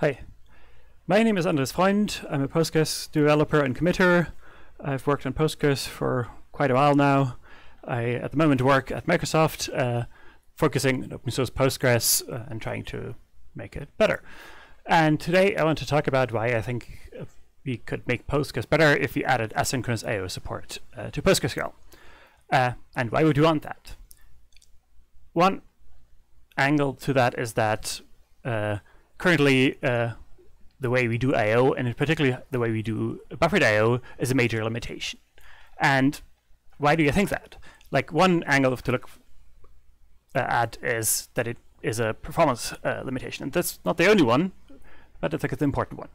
Hi, my name is Andres Freund. I'm a Postgres developer and committer. I've worked on Postgres for quite a while now. I, at the moment, work at Microsoft, uh, focusing on open source Postgres uh, and trying to make it better. And today I want to talk about why I think we could make Postgres better if we added asynchronous I.O. support uh, to PostgreSQL. Uh, and why would you want that? One angle to that is that uh, currently uh, the way we do I/O, and particularly the way we do buffered I/O, is a major limitation. And why do you think that? Like one angle to look uh, at is that it is a performance uh, limitation, and that's not the only one, but I think it's an important one.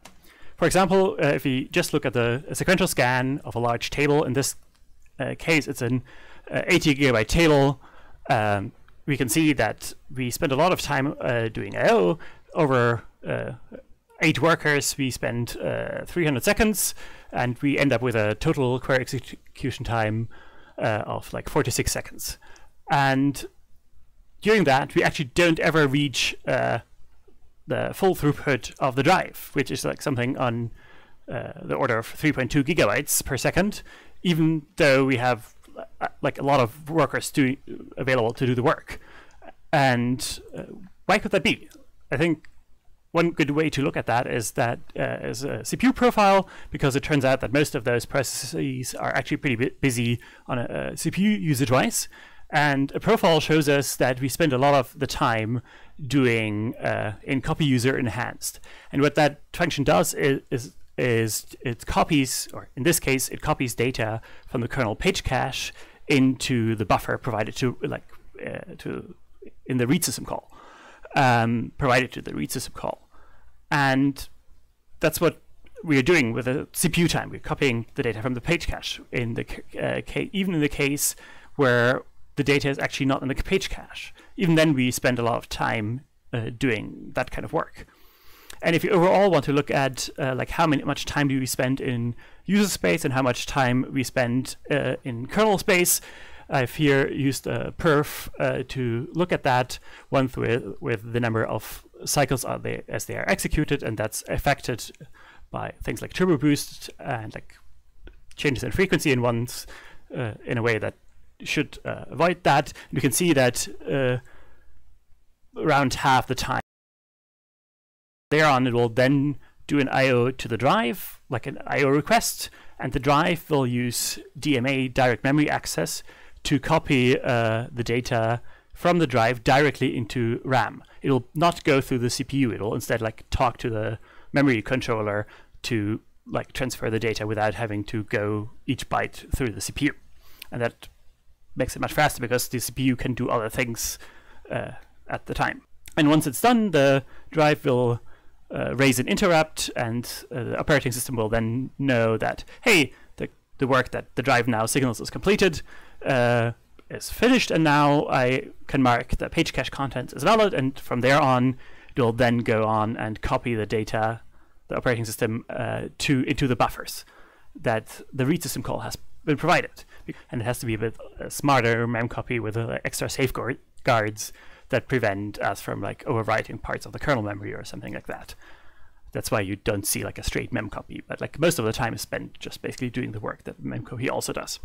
For example, uh, if we just look at the sequential scan of a large table, in this uh, case, it's an uh, 80 gigabyte table. Um, we can see that we spend a lot of time doing I/O, over uh, eight workers, we spend uh, 300 seconds, and we end up with a total query execution time uh, of like 46 seconds. And during that, we actually don't ever reach uh, the full throughput of the drive, which is like something on uh, the order of 3.2 gigabytes per second, even though we have uh, like a lot of workers doing, available to do the work. And why could that be? I think one good way to look at that is that uh, as a CPU profile, because it turns out that most of those processes are actually pretty busy on a, a CPU usage-wise. And a profile shows us that we spend a lot of the time doing uh, in copy user enhanced. And what that function does is, is, is it copies, or in this case, it copies data from the kernel page cache into the buffer provided to like uh, to in the read system call um, provided to the read system call. And that's what we are doing with the CPU time. We're copying the data from the page cache in the uh, case, even in the case where the data is actually not in the page cache. Even then, we spend a lot of time uh, doing that kind of work. And if you overall want to look at uh, like how many, much time do we spend in user space and how much time we spend uh, in kernel space, I've here used a perf uh, to look at that, one with, with the number of cycles they, as they are executed, and that's affected by things like turbo boost and like changes in frequency in ones uh, in a way that should uh, avoid that. You can see that uh, around half the time thereon it will then do an I/O to the drive, like an I/O request, and the drive will use DMA direct memory access to copy uh, the data from the drive directly into RAM. It'll not go through the CPU. It'll instead like talk to the memory controller to like transfer the data without having to go each byte through the CPU. And that makes it much faster because the CPU can do other things uh, at the time. And once it's done, the drive will uh, raise an interrupt, and uh, the operating system will then know that, hey, the, the work that the drive now signals is completed uh, is finished, and now I can mark the page cache content is valid, and from there on, will then go on and copy the data, the operating system, uh, to into the buffers that the read system call has been provided, and it has to be a bit uh, smarter memcopy with uh, extra safeguards that prevent us from like overwriting parts of the kernel memory or something like that. That's why you don't see like a straight memcopy, but like most of the time is spent just basically doing the work that memcopy also does.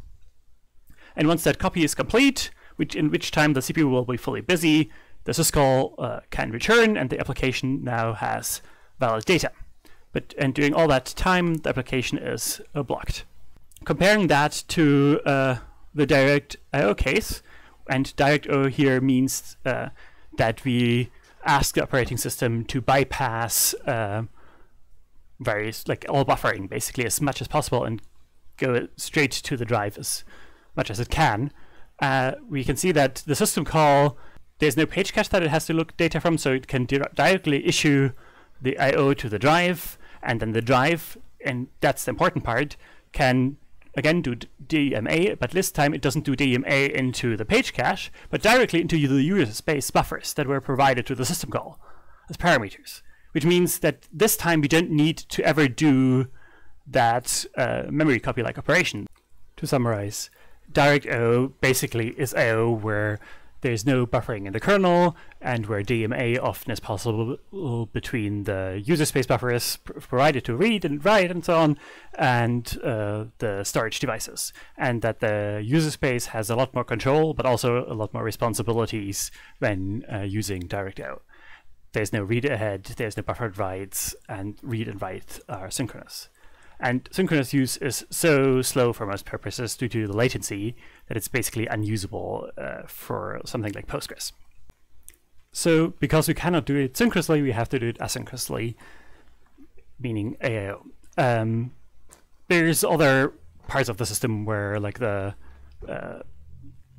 And once that copy is complete, which in which time the CPU will be fully busy, the syscall uh, can return and the application now has valid data. But and during all that time, the application is uh, blocked. Comparing that to uh, the direct I/O case, and direct I/O here means uh, that we ask the operating system to bypass uh, various like all buffering basically as much as possible and go straight to the drive as much as it can, uh, we can see that the system call, there's no page cache that it has to look data from, so it can di directly issue the I.O. to the drive, and then the drive, and that's the important part, can again do DMA, but this time it doesn't do DMA into the page cache, but directly into the user space buffers that were provided to the system call as parameters. Which means that this time we don't need to ever do that uh, memory copy like operation. To summarize, direct I/O basically is I/O where there's no buffering in the kernel, and where DMA often is possible between the user space buffers provided to read and write and so on, and uh, the storage devices. And that the user space has a lot more control, but also a lot more responsibilities when uh, using DirectIO. There's no read ahead, there's no buffered writes, and read and write are synchronous. And synchronous use is so slow for most purposes due to the latency that it's basically unusable uh, for something like Postgres. So because we cannot do it synchronously, we have to do it asynchronously, meaning AIO. Um, there's other parts of the system where like the uh,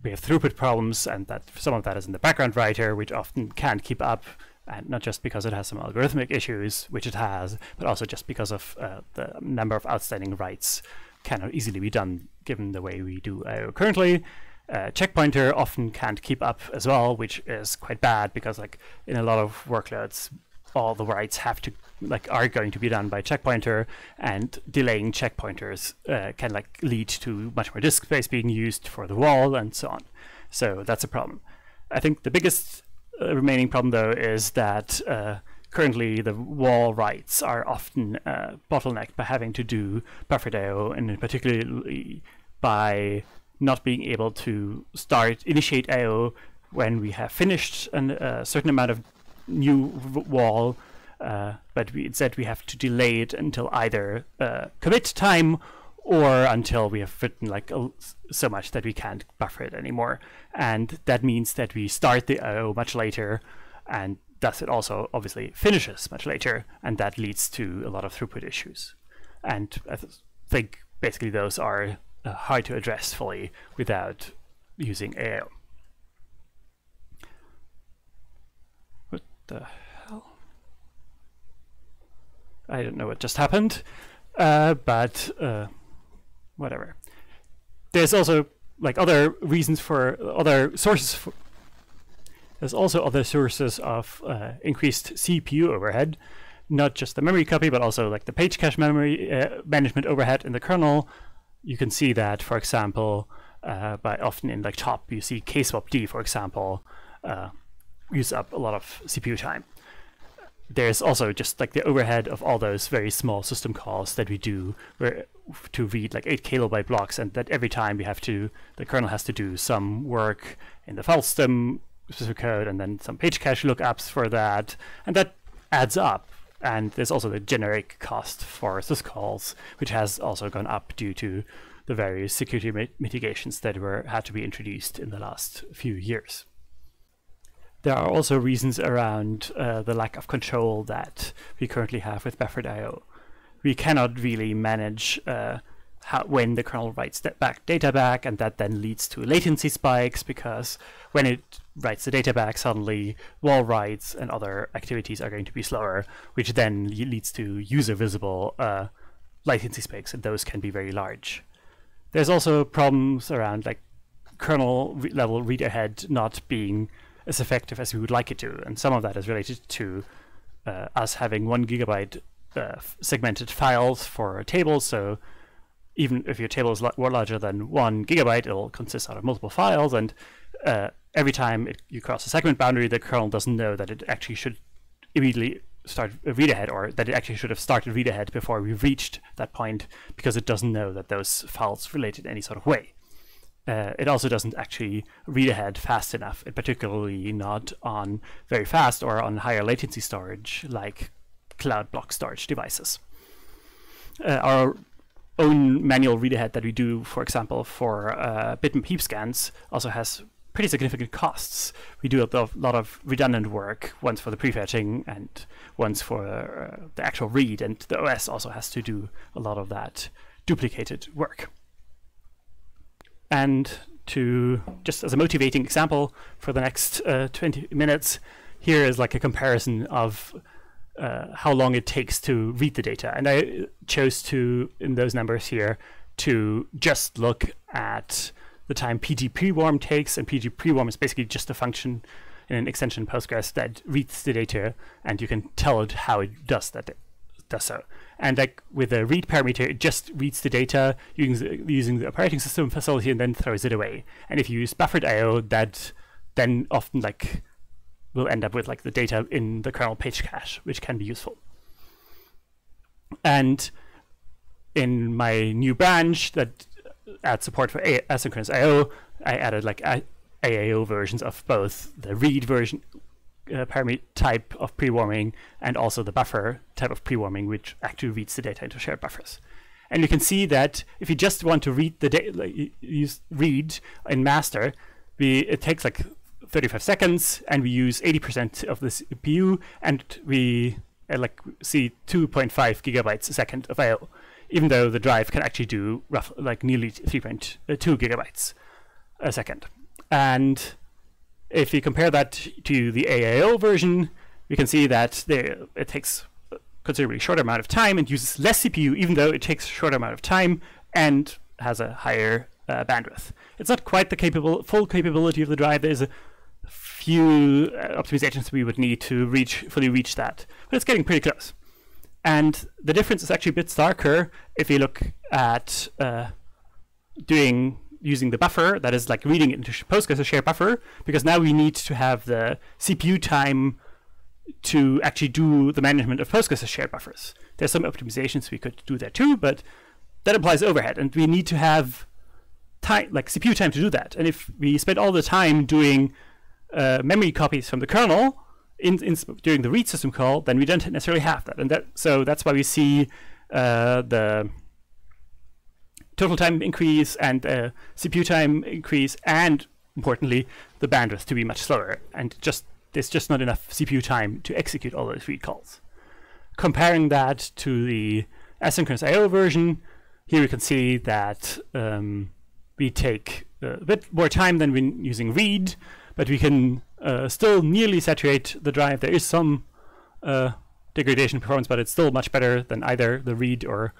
we have throughput problems, and that some of that is in the background writer, which often can't keep up and not just because it has some algorithmic issues, which it has, but also just because of uh, the number of outstanding writes cannot easily be done given the way we do IO currently. Uh, checkpointer often can't keep up as well, which is quite bad because like in a lot of workloads, all the writes have to like are going to be done by checkpointer, and delaying checkpointers uh, can like lead to much more disk space being used for the WAL and so on. So that's a problem. I think the biggest remaining problem, though, is that uh, currently the WAL writes are often uh, bottlenecked by having to do buffered I/O, and particularly by not being able to start initiate I/O when we have finished a certain amount of new WAL, uh, but we, instead we have to delay it until either uh, commit time or until we have written like a, so much that we can't buffer it anymore. And that means that we start the IO much later, and thus it also obviously finishes much later, and that leads to a lot of throughput issues. And I th think basically those are uh, hard to address fully without using AIO. What the hell? I don't know what just happened, uh, but uh, whatever. There's also like other reasons for other sources. For, there's also other sources of uh, increased CPU overhead, not just the memory copy, but also like the page cache memory uh, management overhead in the kernel. You can see that, for example, uh, by often in like top, you see kswapd, for example, uh, use up a lot of CPU time there's also just like the overhead of all those very small system calls that we do where, to read like 8 kilobyte blocks and that every time we have to the kernel has to do some work in the file system specific code and then some page cache lookups for that and that adds up. And there's also the generic cost for syscalls which has also gone up due to the various security mitigations that were had to be introduced in the last few years there are also reasons around uh, the lack of control that we currently have with buffered I/O. We cannot really manage uh, how, when the kernel writes that back data back, and that then leads to latency spikes because when it writes the data back, suddenly WAL writes and other activities are going to be slower, which then leads to user visible uh, latency spikes, and those can be very large. There's also problems around like kernel level read ahead not being as effective as we would like it to. And some of that is related to uh, us having one gigabyte uh, segmented files for tables. So even if your table is larger than one gigabyte, it'll consist out of multiple files. And uh, every time it, you cross a segment boundary, the kernel doesn't know that it actually should immediately start a read ahead or that it actually should have started read ahead before we reached that point because it doesn't know that those files relate in any sort of way uh, it also doesn't actually read ahead fast enough, particularly not on very fast or on higher latency storage like cloud block storage devices. Uh, our own manual read ahead that we do, for example, for uh, bitmap heap scans also has pretty significant costs. We do a lot of redundant work, once for the prefetching and once for uh, the actual read, and the OS also has to do a lot of that duplicated work. And to just as a motivating example for the next uh, 20 minutes, here is like a comparison of uh, how long it takes to read the data. And I chose to, in those numbers here, to just look at the time PG prewarm takes, and PG prewarm is basically just a function in an extension Postgres that reads the data, and you can tell it how it does that does so. And like with a read parameter, it just reads the data using the, using the operating system facility and then throws it away. And if you use buffered I/O, that then often like we'll end up with like the data in the kernel page cache, which can be useful. And in my new branch that adds support for asynchronous I/O, I added like AIO versions of both the read version uh, parameter type of pre-warming and also the buffer type of pre-warming, which actually reads the data into shared buffers. And you can see that if you just want to read the data, like, use read in master, we it takes like 35 seconds, and we use 80% of the CPU, and we uh, like see 2.5 gigabytes a second of I/O, even though the drive can actually do rough like nearly 3.2 gigabytes a second. And if you compare that to the AIO version, we can see that there, it takes a considerably shorter amount of time and uses less CPU, even though it takes a shorter amount of time and has a higher uh, bandwidth. It's not quite the capable, full capability of the drive. There's a few uh, optimizations we would need to reach fully reach that, but it's getting pretty close. And the difference is actually a bit starker if you look at uh, doing using the buffer that is like reading it into Postgres a shared buffer because now we need to have the CPU time to actually do the management of Postgres as shared buffers. There's some optimizations we could do there too, but that implies overhead, and we need to have time, like CPU time, to do that. And if we spend all the time doing uh, memory copies from the kernel in, in, during the read system call, then we don't necessarily have that. And that so that's why we see uh, the total time increase and uh, CPU time increase, and importantly, the bandwidth to be much slower. And just there's just not enough CPU time to execute all those read calls. Comparing that to the asynchronous I/O version, here we can see that um, we take a bit more time than when using read, but we can uh, still nearly saturate the drive. There is some uh, degradation performance, but it's still much better than either the read or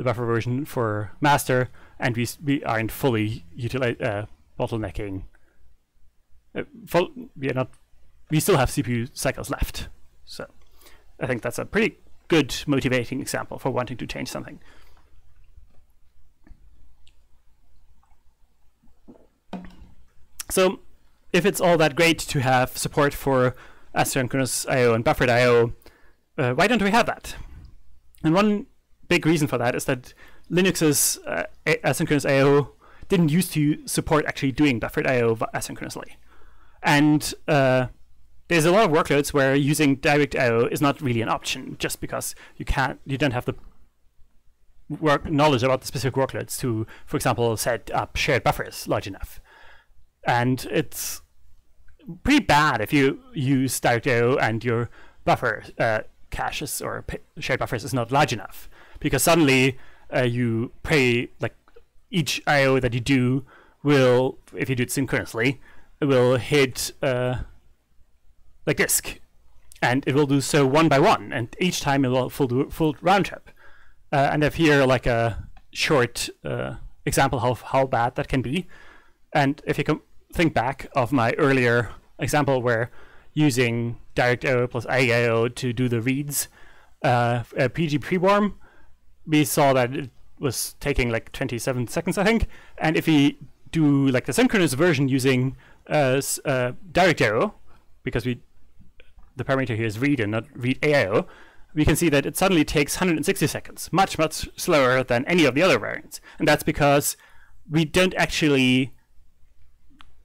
the buffer version for master, and we we aren't fully utilize uh, bottlenecking. Uh, full, we are not. We still have CPU cycles left, so I think that's a pretty good motivating example for wanting to change something. So, if it's all that great to have support for asynchronous I/O and buffered I/O, uh, why don't we have that? And one big reason for that is that Linux's uh, asynchronous I/O didn't used to support actually doing buffered I/O asynchronously, and uh, there's a lot of workloads where using direct I/O is not really an option, just because you can't, you don't have the work knowledge about the specific workloads to, for example, set up shared buffers large enough, and it's pretty bad if you use direct I/O and your buffer uh, caches or shared buffers is not large enough because suddenly uh, you pay like each I/O that you do will, if you do it synchronously, it will hit uh, the disk, and it will do so one by one, and each time it will full do full round trip. Uh, and I've here like a short uh, example of how bad that can be. And if you can think back of my earlier example where using direct I/O plus AIO to do the reads, uh, PG prewarm we saw that it was taking like 27 seconds, I think. And if we do like the synchronous version using uh, uh, direct I/O, because we the parameter here is read and not read AIO, we can see that it suddenly takes 160 seconds, much, much slower than any of the other variants. And that's because we don't actually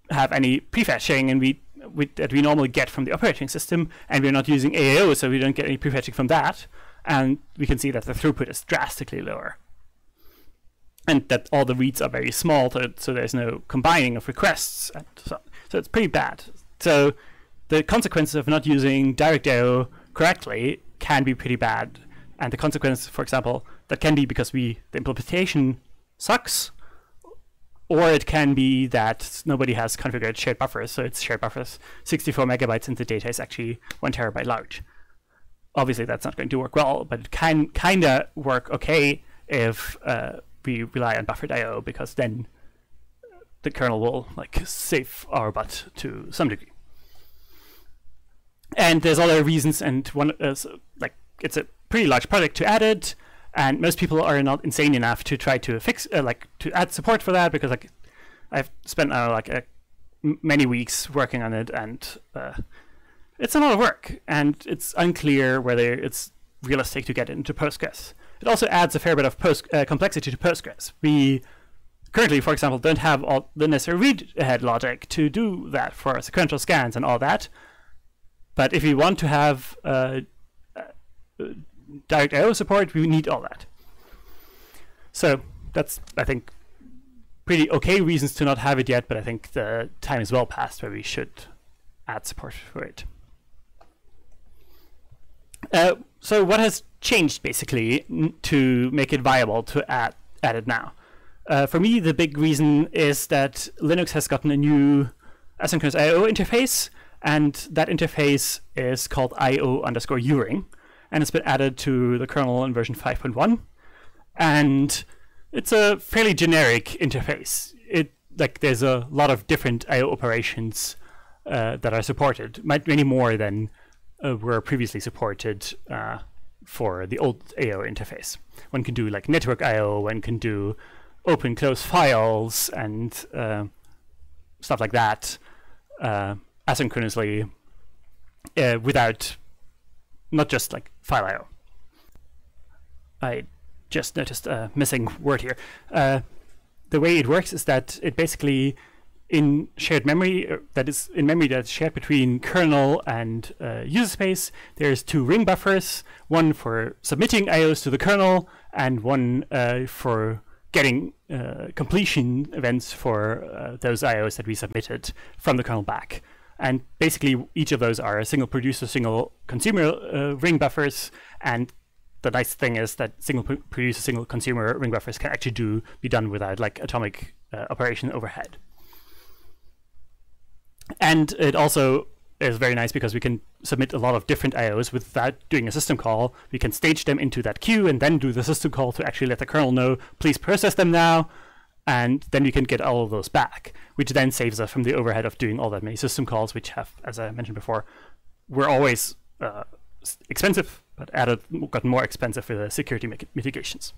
have any prefetching and we, we, that we normally get from the operating system, and we're not using AIO, so we don't get any prefetching from that and we can see that the throughput is drastically lower. And that all the reads are very small, so, there's no combining of requests. So, so it's pretty bad. So the consequences of not using direct I/O correctly can be pretty bad. And the consequence, for example, that can be because we the implementation sucks, or it can be that nobody has configured shared buffers, so it's shared buffers 64 megabytes and the data is actually one terabyte large obviously that's not going to work well, but it can kind of work okay if uh, we rely on buffered I/O because then the kernel will like save our butt to some degree. And there's other reasons, and one is like it's a pretty large project to add it, and most people are not insane enough to try to fix uh, like to add support for that because like I've spent uh, like a many weeks working on it, and uh, it's a lot of work, and it's unclear whether it's realistic to get into Postgres. It also adds a fair bit of post uh, complexity to Postgres. We currently, for example, don't have all the necessary read-ahead logic to do that for sequential scans and all that. But if we want to have uh, uh, direct I/O support, we need all that. So that's, I think, pretty okay reasons to not have it yet. But I think the time is well past where we should add support for it. Uh, so what has changed basically to make it viable to add add it now? Uh, for me, the big reason is that Linux has gotten a new asynchronous I/O interface, and that interface is called IO underscore uring, and it's been added to the kernel in version 5.1, and it's a fairly generic interface. It like there's a lot of different I/O operations uh, that are supported, many more than uh, were previously supported uh, for the old AIO interface. One can do like network I/O, one can do open close files and uh, stuff like that uh, asynchronously uh, without not just like file IO. I just noticed a missing word here. Uh, the way it works is that it basically in shared memory uh, that is in memory that's shared between kernel and uh, user space there's two ring buffers one for submitting ios to the kernel and one uh, for getting uh, completion events for uh, those ios that we submitted from the kernel back. And basically each of those are a single producer single consumer ring buffers. And the nice thing is that single producer single consumer ring buffers can actually do be done without like atomic operation overhead and it also is very nice because we can submit a lot of different IOs without doing a system call. We can stage them into that queue and then do the system call to actually let the kernel know, please process them now. And then we can get all of those back, which then saves us from the overhead of doing all that many system calls, which have, as I mentioned before, were always uh, expensive, but added got more expensive for the security mitigations.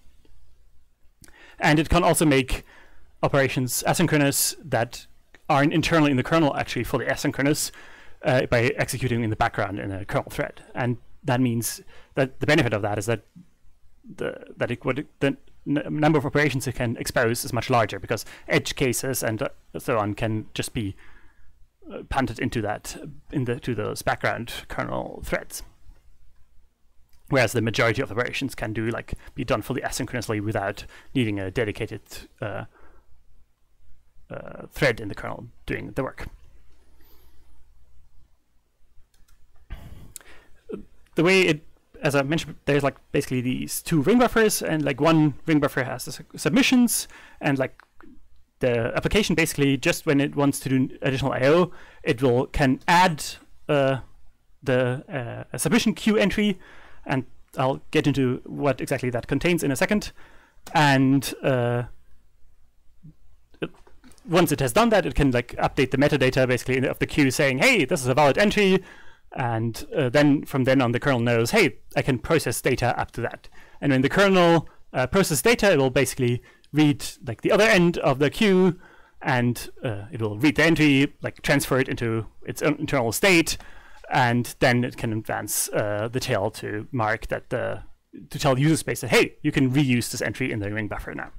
And it can also make operations asynchronous that aren't internally in the kernel actually fully asynchronous uh, by executing in the background in a kernel thread. And that means that the benefit of that is that the that it would the number of operations it can expose is much larger because edge cases and uh, so on can just be uh, punted into that into those background kernel threads. Whereas the majority of operations can do like be done fully asynchronously without needing a dedicated uh, uh, thread in the kernel doing the work. The way it, as I mentioned, there's like basically these two ring buffers, and like one ring buffer has the submissions, and like the application basically just when it wants to do additional I/O, it will can add uh, the uh, submission queue entry, and I'll get into what exactly that contains in a second, and uh, once it has done that, it can like update the metadata basically of the queue saying, hey, this is a valid entry. And uh, then from then on, the kernel knows, hey, I can process data up to that. And when the kernel uh, processes data, it will basically read like the other end of the queue and uh, it will read the entry, like transfer it into its own internal state, and then it can advance uh, the tail to mark that the to tell user space that hey, you can reuse this entry in the ring buffer now.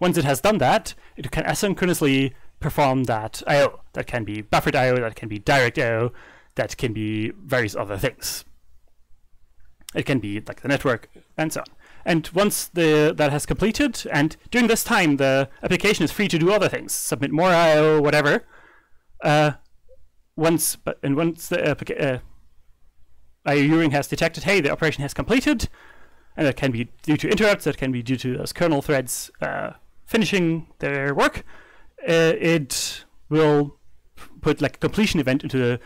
Once it has done that, it can asynchronously perform that I/O. That can be buffered I/O, that can be direct I/O, that can be various other things. It can be like the network and so on. And once the that has completed, and during this time the application is free to do other things, submit more I/O, whatever. Uh, once, but and once the uh, IO uring has detected, hey, the operation has completed, and that can be due to interrupts, that can be due to those kernel threads uh, finishing their work, uh, it will put like a completion event into the,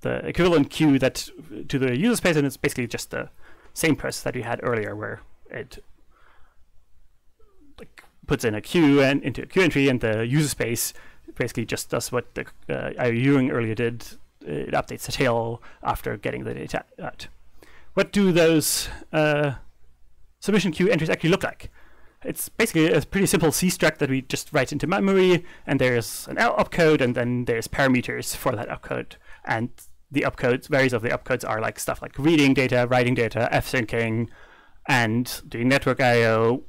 the equivalent queue that to the user space, and it's basically just the same process that we had earlier, where it like puts in a queue and into a queue entry, and the user space basically just does what the uh, IO uring earlier did. It updates the tail after getting the data out. What do those uh, submission queue entries actually look like? It's basically a pretty simple C struct that we just write into memory, and there's an opcode, and then there's parameters for that opcode. And the opcodes, various of the opcodes are like stuff like reading data, writing data, f-syncing, and doing network I/O,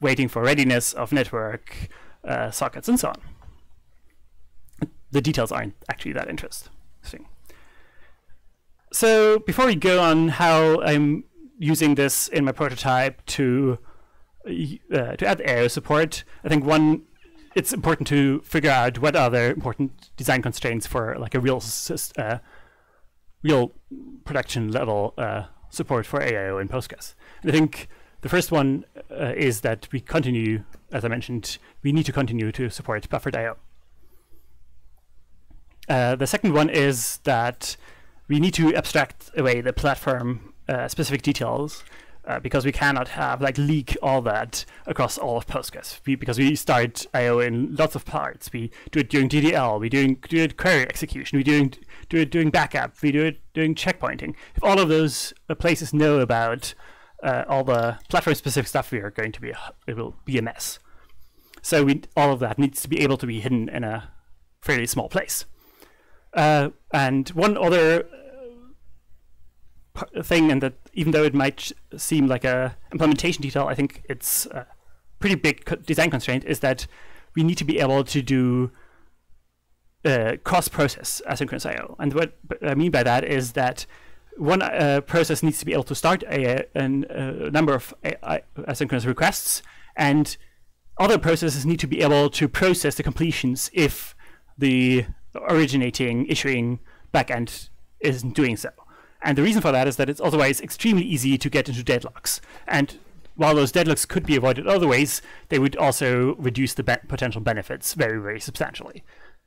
waiting for readiness of network uh, sockets, and so on. The details aren't actually that interesting. So before we go on how I'm using this in my prototype to uh, to add AIO support, I think one it's important to figure out what are the important design constraints for like a real uh, real production level uh, support for AIO in Postgres. And I think the first one uh, is that we continue, as I mentioned, we need to continue to support buffered IO. Uh, the second one is that we need to abstract away the platform uh, specific details uh, because we cannot have like leak all that across all of Postgres we, because we start I/O in lots of parts. We do it during DDL, we doing do it query execution, we doing do it doing backup, we do it doing checkpointing. If all of those uh, places know about uh, all the platform specific stuff, we are going to be a, it will be a mess. So we all of that needs to be able to be hidden in a fairly small place. Uh, and one other thing, and that even though it might seem like a implementation detail, I think it's a pretty big design constraint is that we need to be able to do uh, cross-process asynchronous I/O. And what I mean by that is that one uh, process needs to be able to start a, a, a number of a, asynchronous requests, and other processes need to be able to process the completions if the originating issuing backend isn't doing so. And the reason for that is that it's otherwise extremely easy to get into deadlocks. And while those deadlocks could be avoided other ways, they would also reduce the be potential benefits very, very substantially.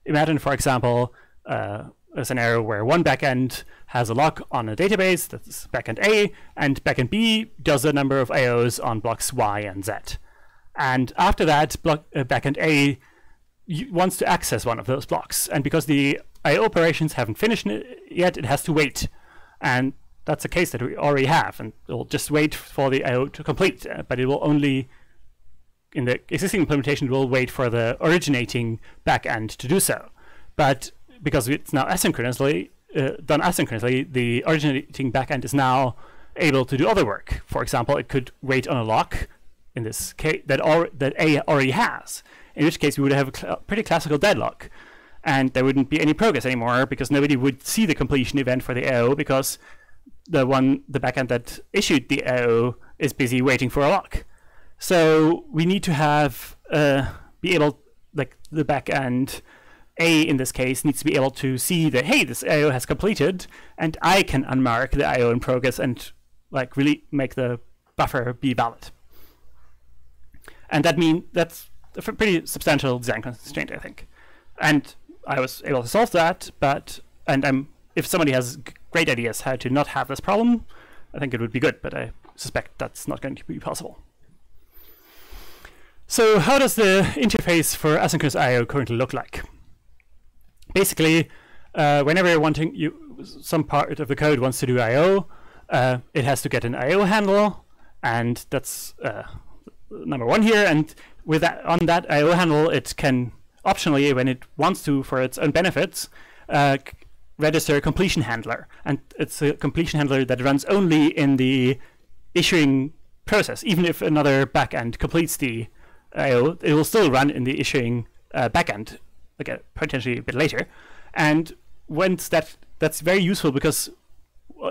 Imagine, for example, uh, a scenario where one backend has a lock on a database, that's backend A, and backend B does a number of IOs on blocks Y and Z. And after that, block, uh, backend A wants to access one of those blocks. And because the IO operations haven't finished yet, it has to wait and that's a case that we already have, and it'll just wait for the IO to complete, uh, but it will only, in the existing implementation, will wait for the originating backend to do so. But because it's now asynchronously, uh, done asynchronously, the originating backend is now able to do other work. For example, it could wait on a lock, in this case, that, that A already has, in which case we would have a cl pretty classical deadlock and there wouldn't be any progress anymore because nobody would see the completion event for the AIO because the one the backend that issued the AIO is busy waiting for a lock. So we need to have uh, be able like the backend A in this case needs to be able to see that hey this AIO has completed and I can unmark the IO in progress and like really make the buffer be valid. And that mean that's a pretty substantial design constraint I think. And I was able to solve that, but and I'm if somebody has great ideas how to not have this problem, I think it would be good, but I suspect that's not going to be possible. So how does the interface for asynchronous I/O currently look like? Basically, uh, whenever you're wanting you some part of the code wants to do I/O, uh, it has to get an I/O handle, and that's uh, number one here. And with that on that I/O handle, it can optionally, when it wants to for its own benefits, uh, register a completion handler. And it's a completion handler that runs only in the issuing process. Even if another backend completes the IO, it will still run in the issuing uh, backend, uh, potentially a bit later. And once that that's very useful because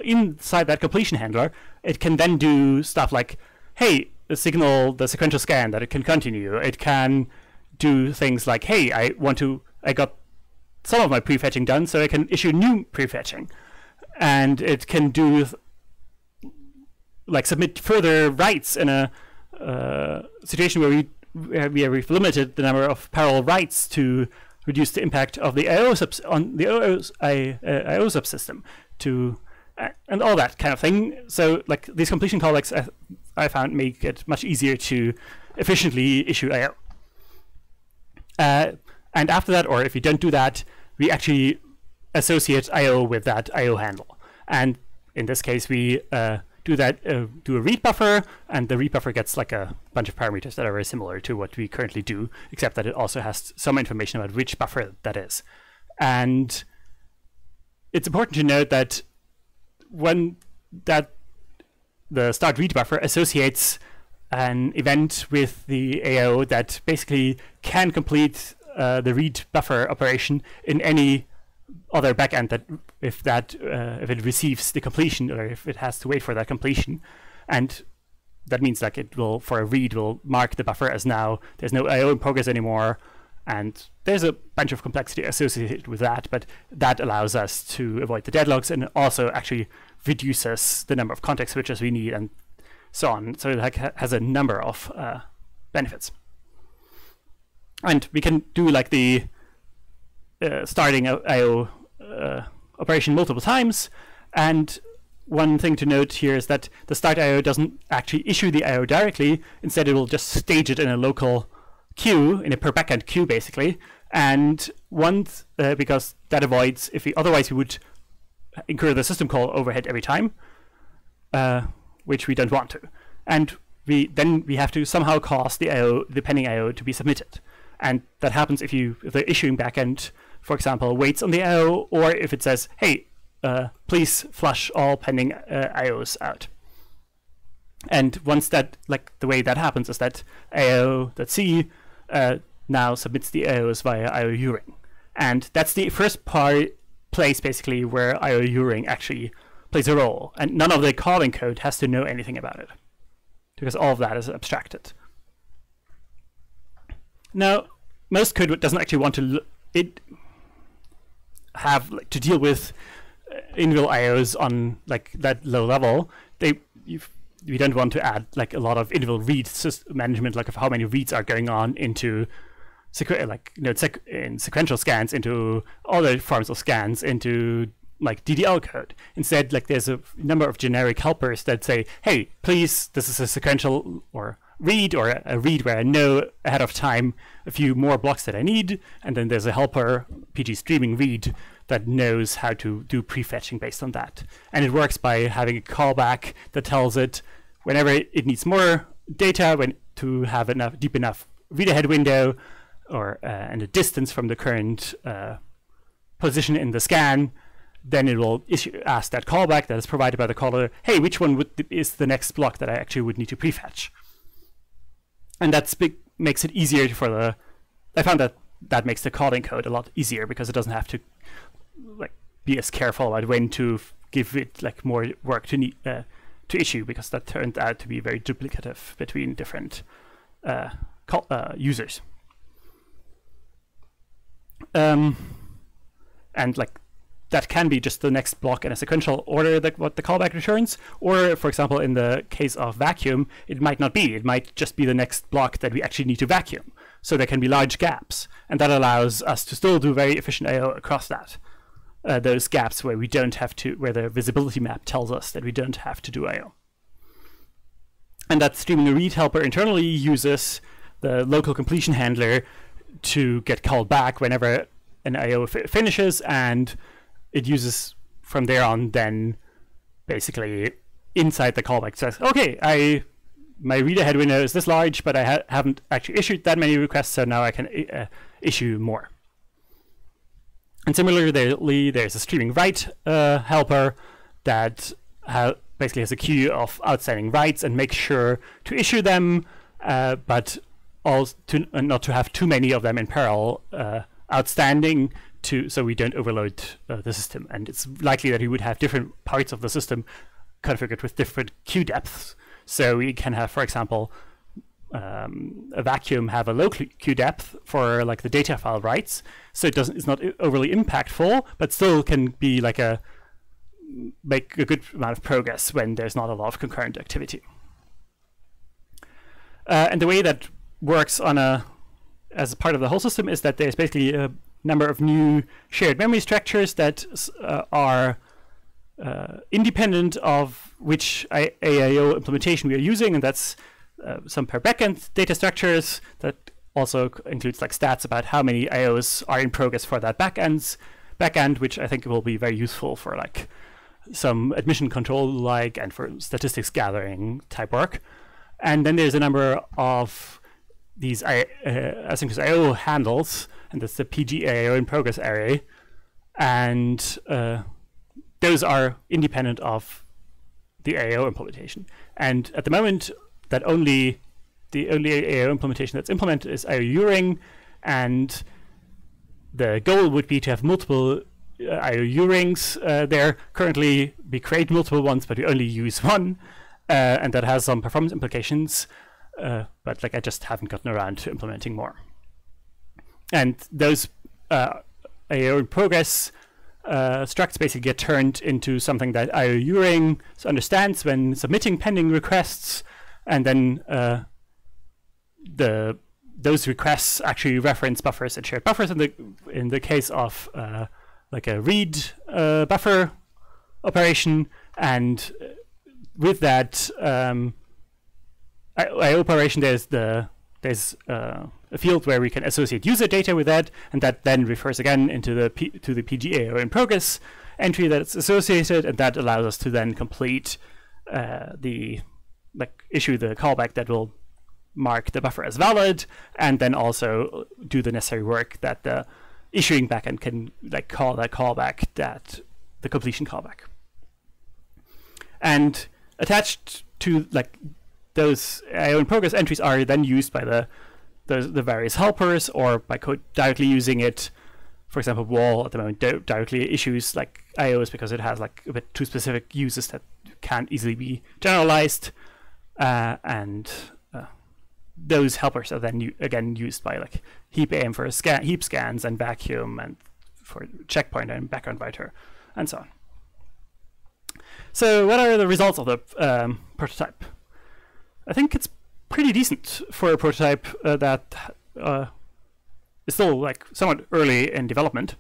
inside that completion handler, it can then do stuff like, hey, signal the sequential scan that it can continue. It can do things like, hey, I want to, I got some of my prefetching done, so I can issue new prefetching. And it can do, like, submit further writes in a uh, situation where we, where we've limited the number of parallel writes to reduce the impact of the IO subs on the IO, I, uh, IO subsystem to uh, and all that kind of thing. So like these completion callbacks I, I found make it much easier to efficiently issue IO. Uh, and after that, or if you don't do that, we actually associate IO with that IO handle. And in this case, we uh, do that, uh, do a read buffer, and the read buffer gets like a bunch of parameters that are very similar to what we currently do, except that it also has some information about which buffer that is. And it's important to note that when that the start read buffer associates an event with the AIO that basically can complete uh, the read buffer operation in any other backend that if that uh, if it receives the completion or if it has to wait for that completion. And that means like it will for a read will mark the buffer as now. There's no IO in progress anymore. And there's a bunch of complexity associated with that but that allows us to avoid the deadlocks and also actually reduces the number of context switches we need and so on so it has a number of uh, benefits and we can do like the uh, starting IO uh, operation multiple times. And one thing to note here is that the start IO doesn't actually issue the IO directly. Instead, it will just stage it in a local queue, in a per backend queue, basically. And once, uh, because that avoids, if we otherwise we would incur the system call overhead every time, uh, which we don't want to. And we then we have to somehow cause the IO, the pending IO, to be submitted. And that happens if you if the issuing backend for example, waits on the IO, or if it says, hey, uh, please flush all pending uh, IOs out. And once that, like the way that happens is that IO.c uh, now submits the IOs via IO ring. And that's the first part place basically where IO ring actually plays a role. And none of the calling code has to know anything about it because all of that is abstracted. Now, most code doesn't actually want to it have like, to deal with uh, individual IOs on like that low level, they we don't want to add like a lot of individual read management, like of how many reads are going on into like you know in sequential scans into other forms of scans into like DDL code. Instead, like there's a number of generic helpers that say, "Hey, please, this is a sequential or read or a read where I know ahead of time a few more blocks that I need, and then there's a helper PG streaming read that knows how to do prefetching based on that. And it works by having a callback that tells it whenever it needs more data when to have enough deep enough read ahead window or uh, and a distance from the current uh, position in the scan, then it will issue ask that callback that is provided by the caller, hey, which one would, is the next block that I actually would need to prefetch? and that makes it easier for the. I found that that makes the calling code a lot easier because it doesn't have to like be as careful about when to give it like more work to need uh, to issue because that turned out to be very duplicative between different uh, call, uh, users. Um, and like that can be just the next block in a sequential order that what the callback returns. Or, for example, in the case of vacuum, it might not be. It might just be the next block that we actually need to vacuum. So there can be large gaps, and that allows us to still do very efficient I/O across that. Uh, those gaps where we don't have to, where the visibility map tells us that we don't have to do I/O. And that streaming read helper internally uses the local completion handler to get called back whenever an I/O finishes and it uses from there on then basically inside the callback says, okay, I my read ahead window is this large, but I ha haven't actually issued that many requests, so now I can uh, issue more. And similarly, there's a streaming write uh, helper that ha basically has a queue of outstanding writes and makes sure to issue them, uh, but also to, not to have too many of them in parallel uh, outstanding to so we don't overload uh, the system. And it's likely that we would have different parts of the system configured with different queue depths. So we can have, for example, um, a vacuum have a low queue depth for like the data file writes, so it doesn't it's not overly impactful, but still can be like a make a good amount of progress when there's not a lot of concurrent activity. Uh, and the way that works on a as a part of the whole system is that there's basically a number of new shared memory structures that uh, are uh, independent of which AIO implementation we are using, and that's uh, some per backend data structures that also includes like stats about how many IOs are in progress for that backends backend, which I think will be very useful for like some admission control like and for statistics gathering type work. And then there's a number of these I, uh, asynchronous IO handles, and that's the PGAO in progress array. And uh, those are independent of the AIO implementation. And at the moment, that only the only AIO implementation that's implemented is IO uring, and the goal would be to have multiple uh, IO urings uh, there. Currently, we create multiple ones, but we only use one, uh, and that has some performance implications. Uh, but like I just haven't gotten around to implementing more. And those uh, IO progress uh, structs basically get turned into something that IO uring understands when submitting pending requests, and then uh, the those requests actually reference buffers and shared buffers. In the in the case of uh, like a read uh, buffer operation, and with that um, I, operation, there's the there's uh, a field where we can associate user data with that, and that then refers again into the P to the PGA or in progress entry that's associated, and that allows us to then complete uh, the like issue the callback that will mark the buffer as valid, and then also do the necessary work that the issuing backend can like call that callback that the completion callback. And attached to like those IO in progress entries are then used by the the, the various helpers or by code directly using it. For example, WAL at the moment directly issues like IOs because it has like a bit too specific uses that can't easily be generalized, uh, and uh, those helpers are then again used by like heap aim for scan heap scans and vacuum and for checkpoint and background writer and so on. So, what are the results of the um, prototype? I think it's pretty decent for a prototype uh, that uh, is still like somewhat early in development.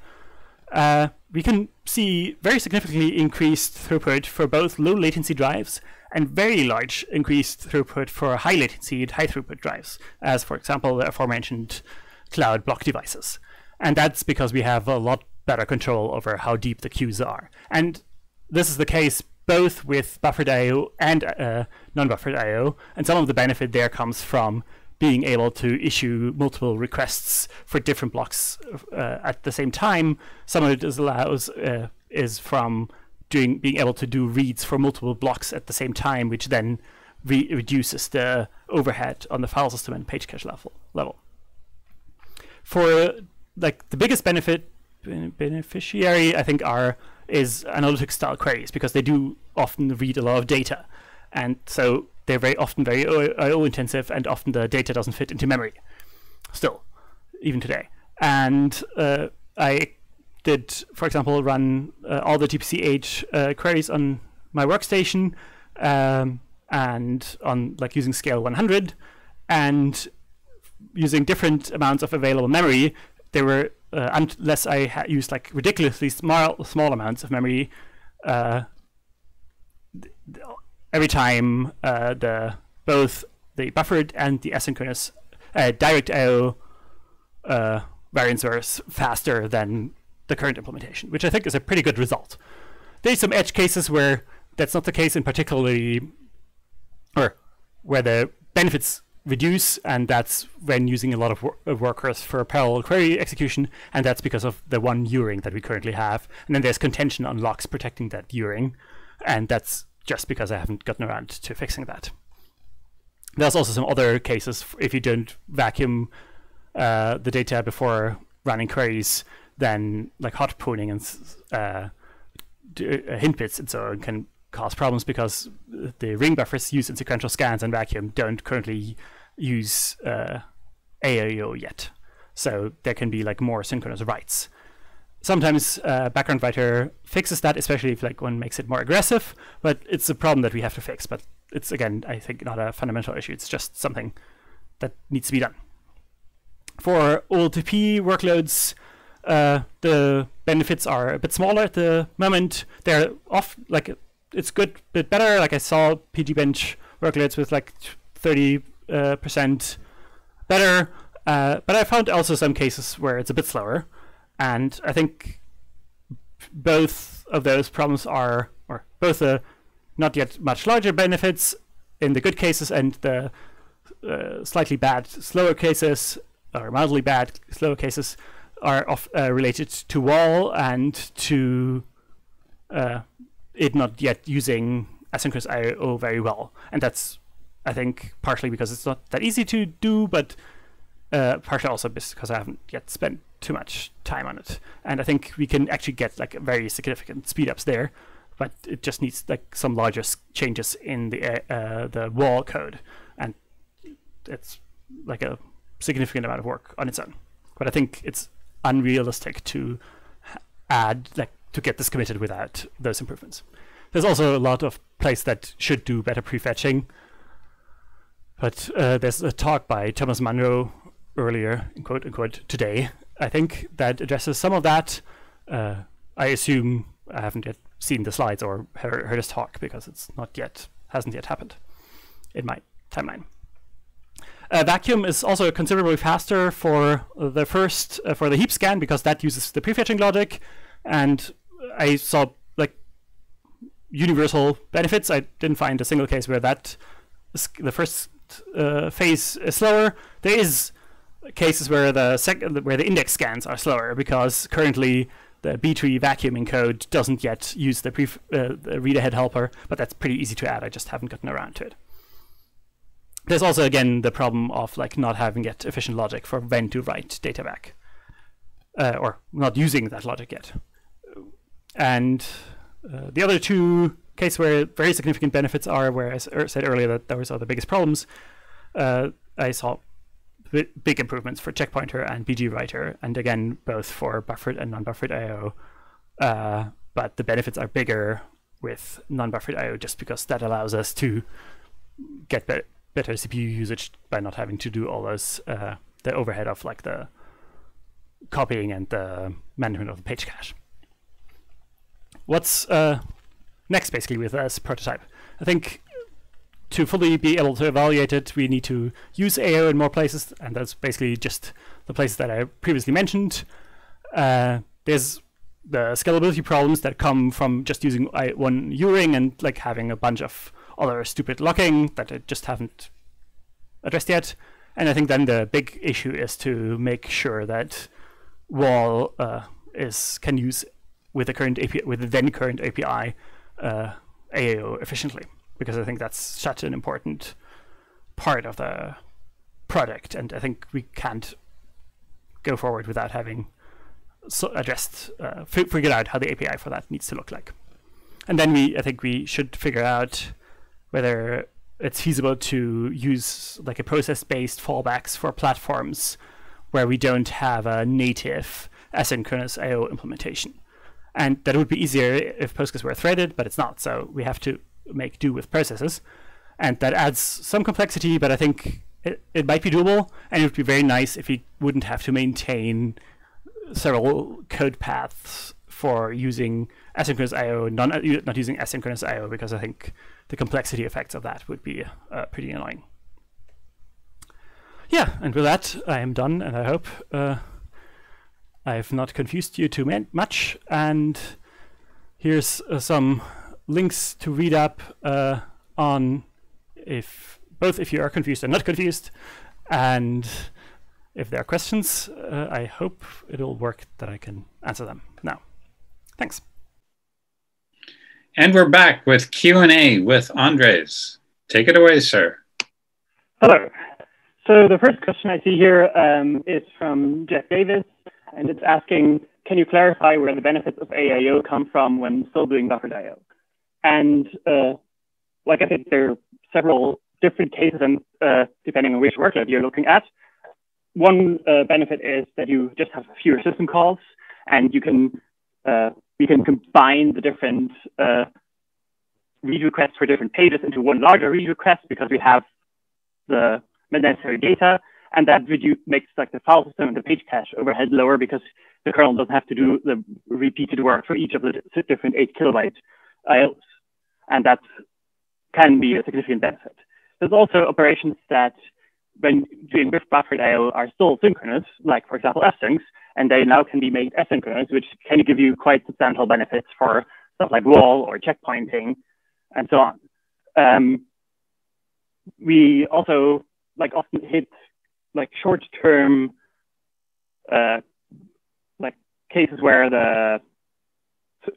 Uh, we can see very significantly increased throughput for both low latency drives and very large increased throughput for high latency, and high throughput drives, as for example the aforementioned cloud block devices. And that's because we have a lot better control over how deep the queues are. And this is the case both with buffered I/O and uh, non-buffered I/O, and some of the benefit there comes from being able to issue multiple requests for different blocks uh, at the same time. Some of it is allows uh, is from doing being able to do reads for multiple blocks at the same time, which then re reduces the overhead on the file system and page cache level. Level. For like the biggest benefit beneficiary, I think are is analytic style queries because they do often read a lot of data. And so they're very often very IO intensive and often the data doesn't fit into memory still, even today. And uh, I did, for example, run uh, all the TPC-H uh, queries on my workstation um, and on like using scale 100 and using different amounts of available memory, they were uh, unless I ha- used like ridiculously small small amounts of memory, uh, every time uh, the both the buffered and the asynchronous uh, direct I/O uh, variants were faster than the current implementation, which I think is a pretty good result. There's some edge cases where that's not the case, in particularly, or where the benefits reduce, and that's when using a lot of, wor of workers for parallel query execution, and that's because of the one U-ring that we currently have. And then there's contention on locks protecting that U-ring, and that's just because I haven't gotten around to fixing that. There's also some other cases if you don't vacuum uh, the data before running queries, then like hot pruning and uh, uh, hint bits and so on can cause problems because the ring buffers used in sequential scans and vacuum don't currently use uh, AIO yet. So there can be like more synchronous writes. Sometimes uh, background writer fixes that, especially if like one makes it more aggressive, but it's a problem that we have to fix. But it's again, I think, not a fundamental issue. It's just something that needs to be done. For OLTP workloads, uh, the benefits are a bit smaller at the moment. They're off like it's good bit better. Like I saw pgbench workloads with like 30 uh, percent better, uh, but I found also some cases where it's a bit slower, and I think both of those problems are or both the not yet much larger benefits in the good cases and the uh, slightly bad slower cases or mildly bad slower cases are of, uh, related to WAL and to uh, it not yet using asynchronous I/O very well, and that's I think partially because it's not that easy to do, but uh, partially also because I haven't yet spent too much time on it. And I think we can actually get like very significant speed ups there, but it just needs like some larger changes in the uh, the WAL code, and it's like a significant amount of work on its own. But I think it's unrealistic to add like to get this committed without those improvements. There's also a lot of places that should do better prefetching. But uh, there's a talk by Thomas Munro earlier, quote unquote, today, I think, that addresses some of that. Uh, I assume I haven't yet seen the slides or heard, heard his talk because it's not yet, hasn't yet happened in my timeline. Uh, vacuum is also considerably faster for the first, uh, for the heap scan because that uses the prefetching logic. And I saw like universal benefits. I didn't find a single case where that the first uh, phase is slower. There is cases where the second where the index scans are slower because currently the B-tree vacuuming code doesn't yet use the, pre uh, the read ahead helper, but that's pretty easy to add. I just haven't gotten around to it. There's also again the problem of like not having yet efficient logic for when to write data back, uh, or not using that logic yet. And uh, the other two cases where very significant benefits are, where I said earlier that those are the biggest problems, uh, I saw big improvements for checkpointer and BG writer, and again, both for buffered and non-buffered I.O. Uh, but the benefits are bigger with non-buffered I.O. just because that allows us to get be better CPU usage by not having to do all those uh, the overhead of like the copying and the management of the page cache what's uh, next basically with this prototype? I think to fully be able to evaluate it, we need to use AIO in more places, and that's basically just the places that I previously mentioned. Uh, there's the scalability problems that come from just using one U-ring and like having a bunch of other stupid locking that I just haven't addressed yet. And I think then the big issue is to make sure that WAL uh, is can use with the current API, with the then current API uh, AIO efficiently, because I think that's such an important part of the product, and I think we can't go forward without having so addressed, uh, figured out how the API for that needs to look like. And then we, I think we should figure out whether it's feasible to use like a process-based fallbacks for platforms where we don't have a native asynchronous I/O implementation. And that would be easier if Postgres were threaded, but it's not. So we have to make do with processes. And that adds some complexity, but I think it, it might be doable. And it would be very nice if we wouldn't have to maintain several code paths for using asynchronous I/O, non, not using asynchronous I/O, because I think the complexity effects of that would be uh, pretty annoying. Yeah, and with that, I am done, and I hope uh, I've not confused you too much. And here's uh, some links to read up uh, on if both if you are confused and not confused, and if there are questions, uh, I hope it'll work that I can answer them now. Thanks. And we're back with Q&A with Andres. Take it away, sir. Hello. So the first question I see here um, is from Jeff Davis and it's asking, can you clarify where the benefits of AIO come from when still doing buffered IO? And uh, like I said, there are several different cases, and uh, depending on which workload you're looking at, one uh, benefit is that you just have fewer system calls, and you can uh, we can combine the different uh, read requests for different pages into one larger read request because we have the necessary data and that makes like the file system and the page cache overhead lower because the kernel doesn't have to do the repeated work for each of the different eight kilobyte IOs. And that can be a significant benefit. There's also operations that when doing with buffered IO are still synchronous, like for example, fsyncs, and they now can be made asynchronous, which can give you quite substantial benefits for stuff like WAL or checkpointing and so on. Um, we also like often hit like short term uh, like cases where the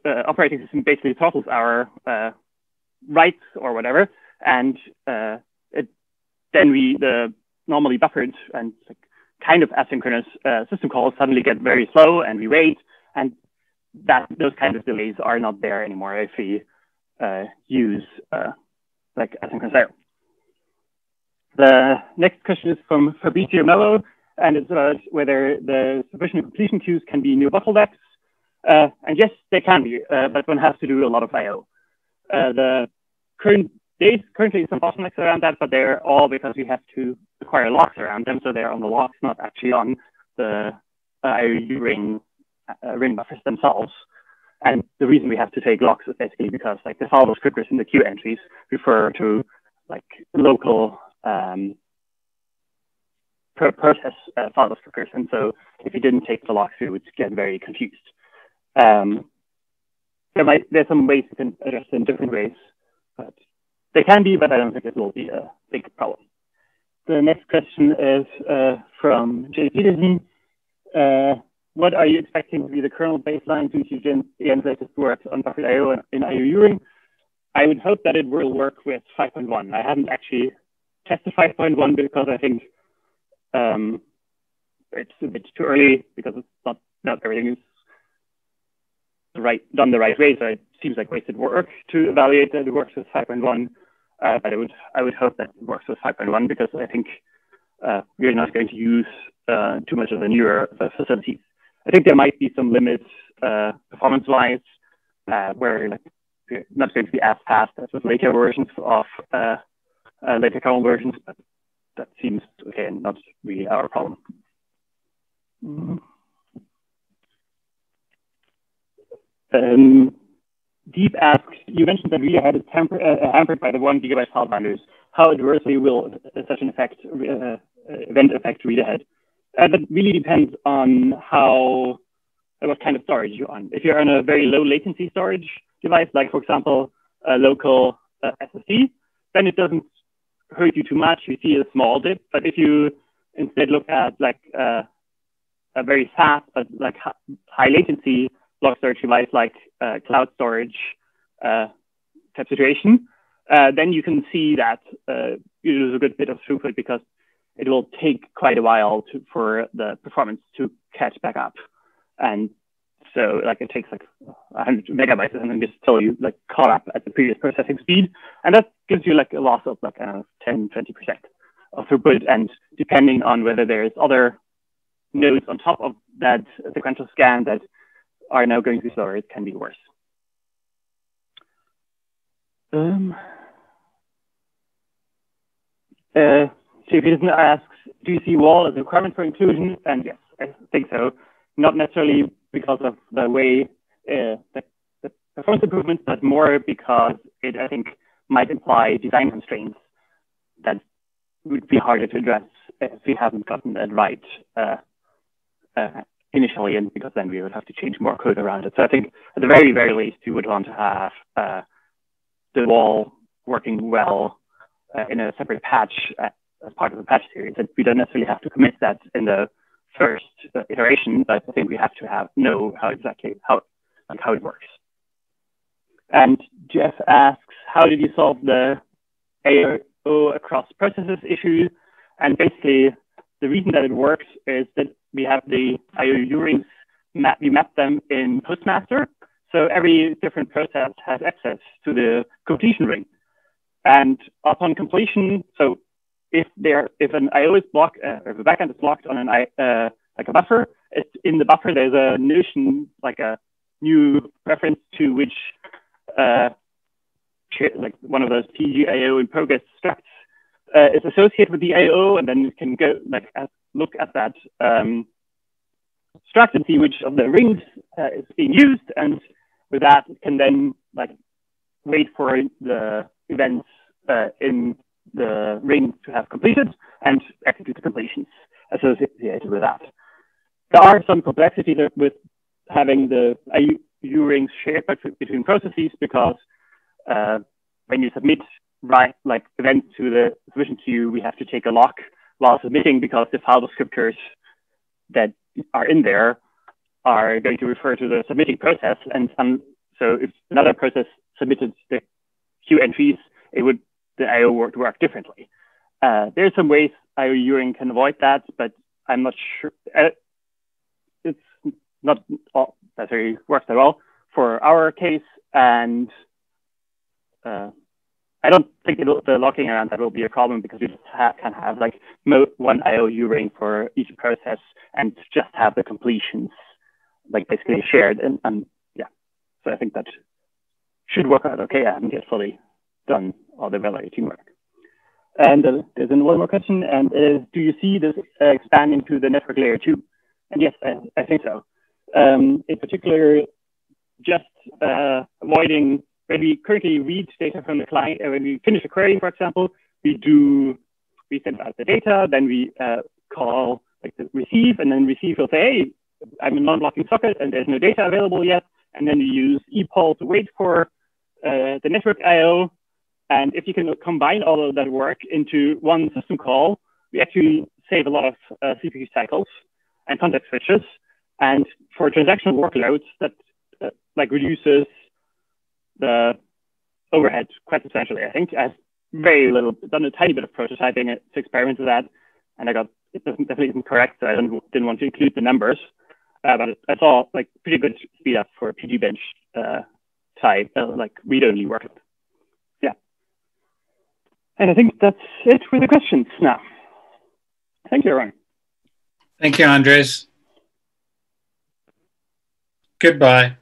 uh, operating system basically throttles our uh, writes or whatever, and uh, it, then we the normally buffered and like, kind of asynchronous uh, system calls suddenly get very slow, and we wait, and that those kind of delays are not there anymore if we uh, use uh, like asynchronous I/O. The next question is from Fabrizio Mello, and it's about whether the sufficient completion queues can be new bottlenecks. Uh, and yes, they can be, uh, but one has to do a lot of I/O. Uh, the current there's currently some bottlenecks around that, but they're all because we have to acquire locks around them, so they're on the locks, not actually on the uh, IO uring uh, ring buffers themselves. And the reason we have to take locks is basically because like the file descriptors in the queue entries refer to like local um, process uh, descriptors. And so if you didn't take the locks, you would get very confused. Um, there might there's some ways you can address it in different ways, but they can be, but I don't think it will be a big problem. The next question is uh, from Jay Peterson. Uh, what are you expecting to be the kernel baseline to achieve Jens' latest work on buffered IO in IO uring? I would hope that it will work with 5.1. I haven't actually tested 5.1 because I think um, it's a bit too early because it's not, not everything is the right done the right way. So it seems like wasted work to evaluate that it works with 5.1. Uh, but I would I would hope that it works with 5.1 because I think uh, we're not going to use uh, too much of the newer uh, facilities. I think there might be some limits uh, performance-wise uh, where like we're not going to be as fast as with later versions of later kernel versions, but that seems again, not really our problem. Mm. Um, Deep asks, you mentioned that readahead is temper, uh, hampered by the one gigabyte file boundaries. How adversely will such an effect uh, event affect readahead? Uh, that really depends on how what kind of storage you're on. If you're on a very low latency storage device, like for example a local uh, SSD, then it doesn't hurt you too much. You see a small dip, but if you instead look at like uh, a very fast but like high latency block storage device like uh, cloud storage uh, type situation, uh, then you can see that uh, lose a good bit of throughput because it will take quite a while to, for the performance to catch back up. And so like it takes like 100 megabytes and then just till you like caught up at the previous processing speed. And that gives you like a loss of like uh, 10, 20% of throughput. And depending on whether there's other nodes on top of that sequential scan that are now going to be slower, it can be worse. Um, uh, so Peterson asks, do you see WAL as a requirement for inclusion? And yes, I think so. Not necessarily because of the way uh, the, the performance improvements, but more because it, I think, might imply design constraints that would be harder to address if we haven't gotten it right uh, uh, initially, and because then we would have to change more code around it. So I think at the very, very least, you would want to have uh, the WAL working well uh, in a separate patch uh, as part of the patch series. And we don't necessarily have to commit that in the first iteration, I think we have to have know how exactly how like how it works. And Jeff asks, how did you solve the AIO across processes issue? And basically, the reason that it works is that we have the IO urings, map, we map them in Postmaster. So every different process has access to the completion ring. And upon completion, so if there if an IO is blocked, uh, if a backend is blocked on an uh, like a buffer, it's in the buffer there's a notion like a new reference to which uh, like one of those PGIO in progress structs uh, is associated with the IO, and then you can go like look at that um, struct and see which of the rings uh, is being used, and with that can then like wait for the events uh, in the ring to have completed and execute the completions associated with that. There are some complexities with having the IO urings shared between processes because uh, when you submit right like events to the submission queue, we have to take a lock while submitting because the file descriptors that are in there are going to refer to the submitting process. And some, so if another process submitted the queue entries, it would the IO work differently. Uh, there's some ways IO Uring can avoid that, but I'm not sure. Uh, it's not all necessarily works at all for our case, and uh, I don't think the locking around that will be a problem because we just ha can have like one IO Uring for each process and just have the completions like basically shared. And, and yeah, so I think that should work out okay. I haven't yet fully done all the validating work. And uh, there's one more question, and is, do you see this uh, expanding to the network layer too? And yes, I, I think so. Um, in particular, just uh, avoiding when we currently read data from the client, uh, when we finish a query, for example, we do, we send out the data, then we uh, call like the receive, and then receive will say, hey, I'm a non-blocking socket and there's no data available yet. And then we use epoll to wait for uh, the network IO. And if you can combine all of that work into one system call, we actually save a lot of uh, CPU cycles and context switches. And for transactional workloads, that uh, like reduces the overhead quite substantially. I think I've very little done a tiny bit of prototyping to experiment with that, and I got it definitely isn't correct, so I didn't, didn't want to include the numbers. Uh, but I saw like pretty good speed up for pgbench uh, type, uh, like read-only workload. And I think that's it for the questions now. Thank you, everyone. Thank you, Andres. Goodbye.